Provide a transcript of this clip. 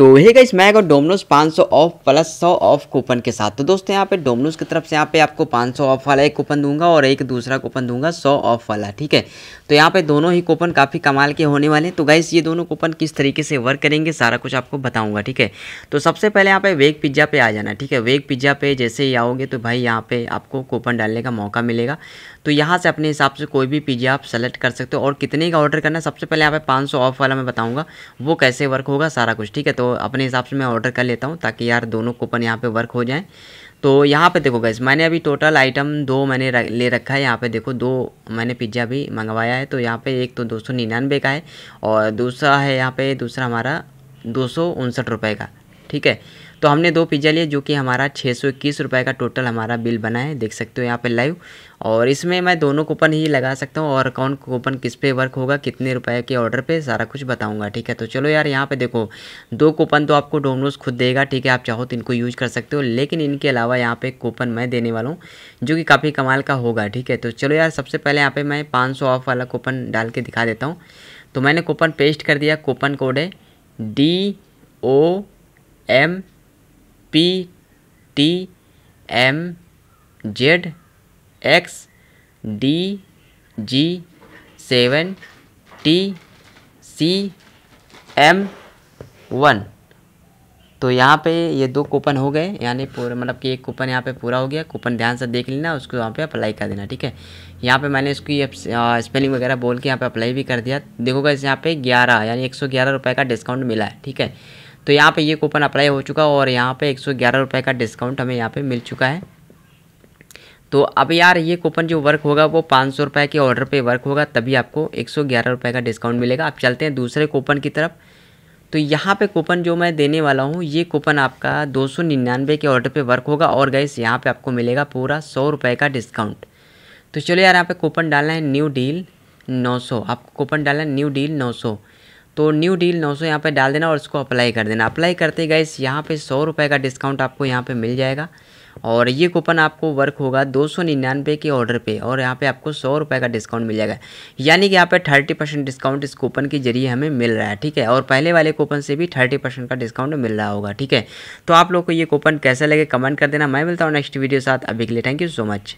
तो हे गाइस मैं अगर Domino's 500 off plus 100 off coupon के साथ। तो दोस्तों, यहाँ पे डोमिनोज की तरफ़ से यहाँ पे आपको 500 ऑफ़ वाला एक कूपन दूँगा और एक दूसरा कूपन दूँगा 100 ऑफ़ वाला, ठीक है? तो यहाँ पे दोनों ही कूपन काफ़ी कमाल के होने वाले हैं। तो गाइस ये दोनों कूपन किस तरीके से वर्क करेंगे, सारा कुछ आपको बताऊँगा, ठीक है? तो सबसे पहले यहाँ पे वेग पिज़्ज़ा पे आ जाना, ठीक है? वेग पिज़्ज़ा पे जैसे ही आओगे तो भाई यहाँ पे आपको कूपन डालने का मौका मिलेगा। तो यहाँ से अपने हिसाब से कोई भी पिज़्ज़ा आप सेलेक्ट कर सकते हो। और कितने का ऑर्डर करना है, सबसे पहले यहाँ पे पाँच सौ ऑफ़ वाला मैं बताऊँगा, वो कैसे वर्क होगा सारा कुछ, ठीक है? तो अपने हिसाब से मैं ऑर्डर कर लेता हूँ ताकि यार दोनों कूपन यहाँ पर वर्क हो जाएँ। तो यहाँ पे देखो गैस मैंने अभी टोटल आइटम दो मैंने ले रखा है यहाँ पे देखो, दो मैंने पिज़्ज़ा भी मंगवाया है तो यहाँ पे एक तो दो सौ निन्यानवे का है और दूसरा है यहाँ पे, दूसरा हमारा दो सौ उनसठ रुपये का। ठीक है? तो हमने दो पिज़्ज़ा लिए, जो कि हमारा छः सौ इक्कीस रुपये का टोटल हमारा बिल बना है। देख सकते हो यहाँ पे लाइव और इसमें मैं दोनों कूपन ही लगा सकता हूँ, और कौन कूपन किस पे वर्क होगा, कितने रुपए के ऑर्डर पे, सारा कुछ बताऊँगा, ठीक है? तो चलो यार, यहाँ पे देखो, दो कूपन तो आपको डोमिनोज खुद देगा, ठीक है? आप चाहो तो इनको यूज़ कर सकते हो, लेकिन इनके अलावा यहाँ पे कूपन मैं देने वाला हूँ, जो कि काफ़ी कमाल का होगा, ठीक है? तो चलो यार, सबसे पहले यहाँ पर मैं पाँच सौ ऑफ़ वाला कूपन डाल के दिखा देता हूँ। तो मैंने कूपन पेस्ट कर दिया कूपन कोड है D O M P T M Z X D G seven T C M one तो यहाँ पे ये दो कूपन हो गए, यानी पूरा मतलब कि एक कूपन यहाँ पे पूरा हो गया। कूपन ध्यान से देख लेना, उसको यहाँ पे अप्लाई कर देना, ठीक है? यहाँ पे मैंने इसकी स्पेलिंग वगैरह बोल के यहाँ पे अप्लाई भी कर दिया। देखोगा इस यहाँ पे ग्यारह, यानी एक सौ ग्यारह रुपये का डिस्काउंट मिला है, ठीक है? तो यहाँ पे ये कूपन अप्लाई हो चुका और यहाँ पे एक सौ का डिस्काउंट हमें यहाँ पे मिल चुका है। तो अब यार ये कूपन जो वर्क होगा वो पाँच सौ रुपये के ऑर्डर पे वर्क होगा, तभी आपको एक सौ ग्यारह रुपये का डिस्काउंट मिलेगा। आप चलते हैं दूसरे कूपन की तरफ़। तो यहाँ पे कूपन जो मैं देने वाला हूँ, ये कूपन आपका दो सौ निन्यानवे के ऑर्डर पे वर्क होगा और गैस यहाँ पे आपको मिलेगा पूरा सौ रुपये का डिस्काउंट तो चलो यार यहाँ पे कूपन डालना है न्यू डील नौ सौ। आपको कूपन डालना है न्यू डील नौ सौ। तो न्यू डील 900 यहाँ पर डाल देना और उसको अप्लाई कर देना। अप्लाई करते गए यहाँ पे सौ रुपये का डिस्काउंट आपको यहाँ पे मिल जाएगा। और ये कूपन आपको वर्क होगा दो सौ निन्यानवे के ऑर्डर पे और यहाँ पे आपको सौ रुपये का डिस्काउंट मिल जाएगा। यानी कि यहाँ पे थर्टी परसेंट डिस्काउंट इस कूपन के ज़रिए हमें मिल रहा है, ठीक है? और पहले वाले कूपन से भी थर्टी परसेंट का डिस्काउंट मिल रहा होगा, ठीक है? तो आप लोग को ये कूपन कैसे लगे कमेंट कर देना। मैं मिलता हूँ नेक्स्ट वीडियो साथ। अभी के लिए थैंक यू सो मच